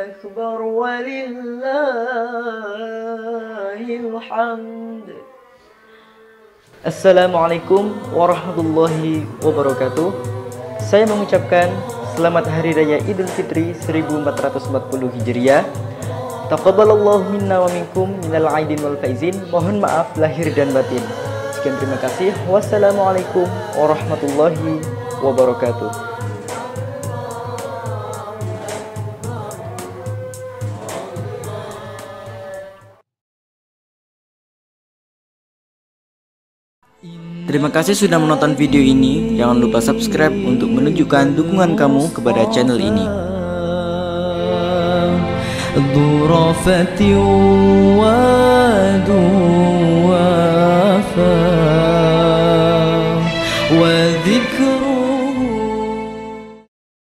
أكبر ولله الحمد Assalamualaikum warahmatullahi wabarakatuh Saya mengucapkan Selamat Hari Raya Idul Fitri 1440 Hijriah Taqabbalallahu minna wa minkum minal aidin wal faizin Mohon maaf lahir dan batin Sekian terima kasih Wassalamualaikum warahmatullahi wabarakatuh Terima kasih sudah menonton video ini. Jangan lupa subscribe untuk menunjukkan dukungan kamu kepada channel ini. وذكر